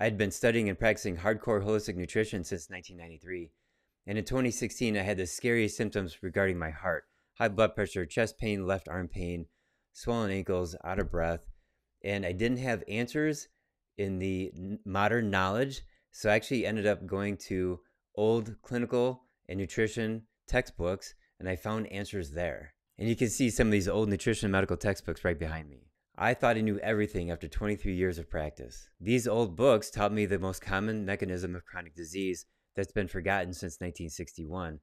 I had been studying and practicing hardcore holistic nutrition since 1993. And in 2016, I had the scariest symptoms regarding my heart high blood pressure, chest pain, left arm pain, swollen ankles, out of breath. And I didn't have answers in the modern knowledge. So I actually ended up going to old clinical and nutrition textbooks and I found answers there. And you can see some of these old nutrition medical textbooks right behind me. I thought I knew everything after 23 years of practice. These old books taught me the most common mechanism of chronic disease that's been forgotten since 1961.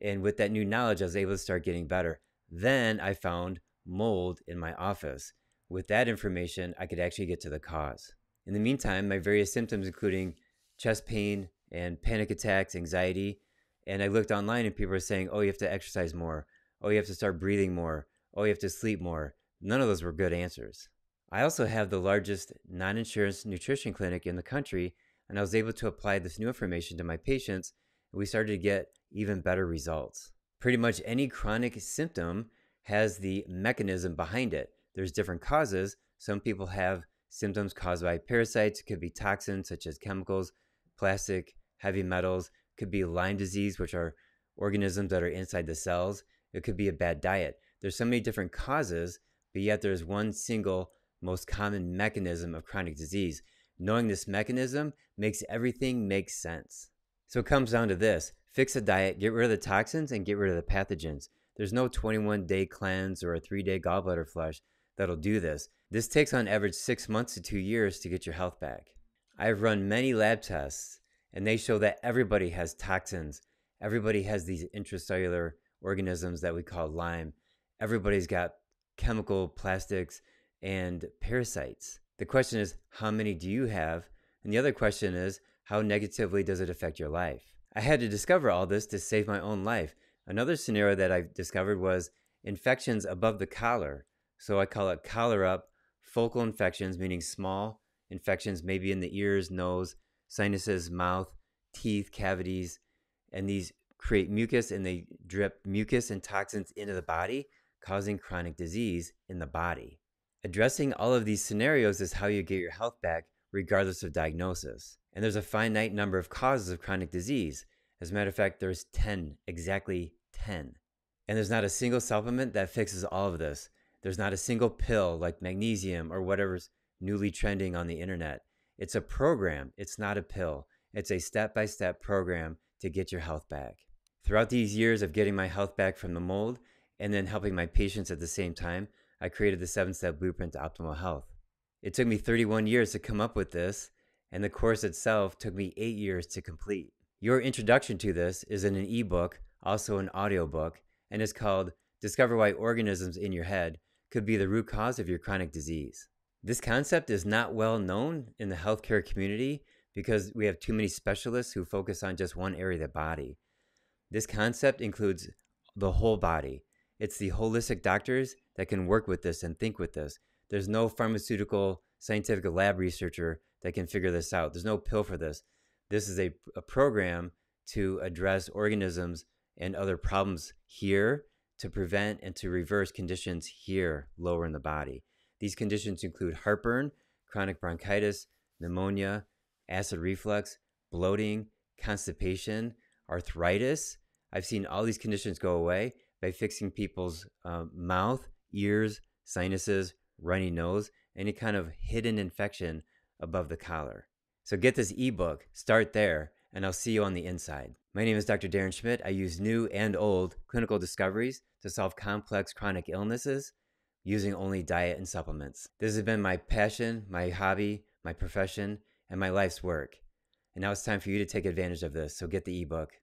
And with that new knowledge, I was able to start getting better. Then I found mold in my office. With that information, I could actually get to the cause. In the meantime, my various symptoms, including chest pain and panic attacks, anxiety, and I looked online and people were saying, oh, you have to exercise more. Oh, you have to start breathing more. Oh, you have to sleep more. None of those were good answers. I also have the largest non insurance nutrition clinic in the country, and I was able to apply this new information to my patients, and we started to get even better results. Pretty much any chronic symptom has the mechanism behind it. There's different causes. Some people have symptoms caused by parasites, it could be toxins such as chemicals, plastic, heavy metals, it could be Lyme disease, which are organisms that are inside the cells. It could be a bad diet. There's so many different causes but yet there's one single most common mechanism of chronic disease. Knowing this mechanism makes everything make sense. So it comes down to this fix a diet, get rid of the toxins, and get rid of the pathogens. There's no 21 day cleanse or a three day gallbladder flush that'll do this. This takes on average six months to two years to get your health back. I've run many lab tests and they show that everybody has toxins. Everybody has these intracellular organisms that we call Lyme. Everybody's got chemical plastics, and parasites. The question is, how many do you have? And the other question is, how negatively does it affect your life? I had to discover all this to save my own life. Another scenario that I discovered was infections above the collar. So I call it collar up focal infections, meaning small infections, maybe in the ears, nose, sinuses, mouth, teeth, cavities. And these create mucus and they drip mucus and toxins into the body causing chronic disease in the body. Addressing all of these scenarios is how you get your health back, regardless of diagnosis. And there's a finite number of causes of chronic disease. As a matter of fact, there's 10, exactly 10. And there's not a single supplement that fixes all of this. There's not a single pill like magnesium or whatever's newly trending on the internet. It's a program, it's not a pill. It's a step by step program to get your health back. Throughout these years of getting my health back from the mold and then helping my patients at the same time, I created the seven step blueprint to optimal health. It took me 31 years to come up with this, and the course itself took me eight years to complete. Your introduction to this is in an ebook, also an audiobook, and is called Discover Why Organisms in Your Head Could Be the Root Cause of Your Chronic Disease. This concept is not well known in the healthcare community because we have too many specialists who focus on just one area of the body. This concept includes the whole body, it's the holistic doctors that can work with this and think with this. There's no pharmaceutical scientific lab researcher that can figure this out. There's no pill for this. This is a, a program to address organisms and other problems here to prevent and to reverse conditions here lower in the body. These conditions include heartburn, chronic bronchitis, pneumonia, acid reflux, bloating, constipation, arthritis. I've seen all these conditions go away by fixing people's uh, mouth, ears, sinuses, runny nose, any kind of hidden infection above the collar. So get this ebook, start there, and I'll see you on the inside. My name is Dr. Darren Schmidt. I use new and old clinical discoveries to solve complex chronic illnesses using only diet and supplements. This has been my passion, my hobby, my profession, and my life's work. And now it's time for you to take advantage of this, so get the ebook.